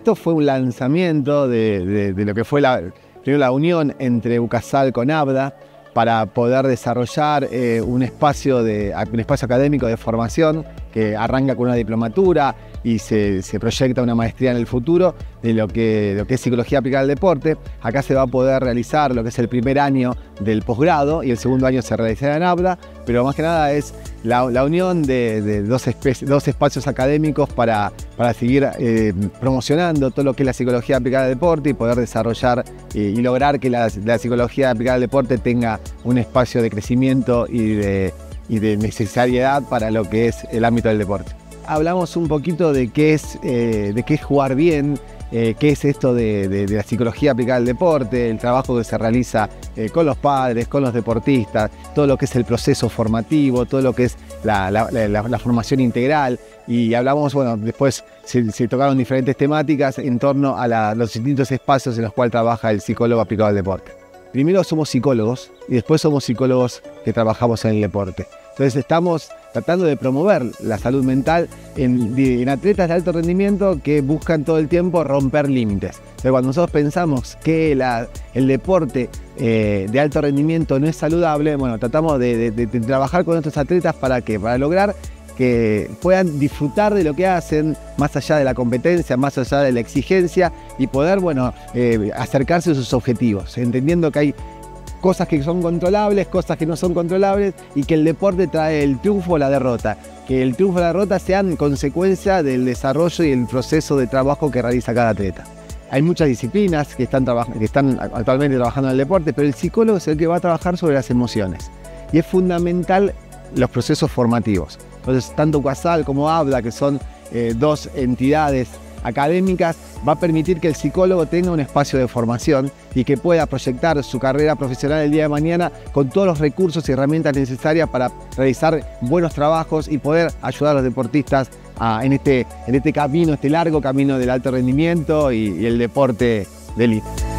esto fue un lanzamiento de, lo que fue la, la unión entre UCASAL con ABDA para poder desarrollar eh, un, espacio de, un espacio académico de formación que arranca con una diplomatura y se, proyecta una maestría en el futuro de lo que, lo que es psicología aplicada al deporte. Acá se va a poder realizar lo que es el primer año del posgrado y el segundo año se realizará en ABDA, pero más que nada es la, unión de, dos, dos, espacios académicos para, para seguir eh, promocionando todo lo que es la psicología aplicada al deporte y poder desarrollar eh, y lograr que la, psicología aplicada al deporte tenga un espacio de crecimiento y de, y de necesariedad para lo que es el ámbito del deporte hablamos un poquito de qué es, eh, de qué es jugar bien, eh, qué es esto de, la psicología aplicada al deporte, el trabajo que se realiza eh, con los padres, con los deportistas, todo lo que es el proceso formativo, todo lo que es la, formación integral. Y hablamos, bueno, después se, tocaron diferentes temáticas en torno a los distintos espacios en los cuales trabaja el psicólogo aplicado al deporte. Primero somos psicólogos y después somos psicólogos que trabajamos en el deporte. Entonces estamos tratando de promover la salud mental en, atletas de alto rendimiento que buscan todo el tiempo romper límites. Entonces cuando nosotros pensamos que el deporte eh, de alto rendimiento no es saludable, bueno, tratamos de, trabajar con nuestros atletas para que para lograr que puedan disfrutar de lo que hacen, más allá de la competencia, más allá de la exigencia, y poder, bueno, eh, acercarse a sus objetivos, entendiendo que hay cosas que son controlables, cosas que no son controlables y que el deporte trae el triunfo o la derrota. Que el triunfo o la derrota sean consecuencia del desarrollo y el proceso de trabajo que realiza cada atleta. Hay muchas disciplinas que están, que están actualmente trabajando en el deporte, pero el psicólogo es el que va a trabajar sobre las emociones. Y es fundamental los procesos formativos. Entonces, tanto CASAL como ABDA, que son eh, dos entidades académicas va a permitir que el psicólogo tenga un espacio de formación y que pueda proyectar su carrera profesional el día de mañana con todos los recursos y herramientas necesarias para realizar buenos trabajos y poder ayudar a los deportistas en, este, en este camino, este largo camino del alto rendimiento y, el deporte de élite.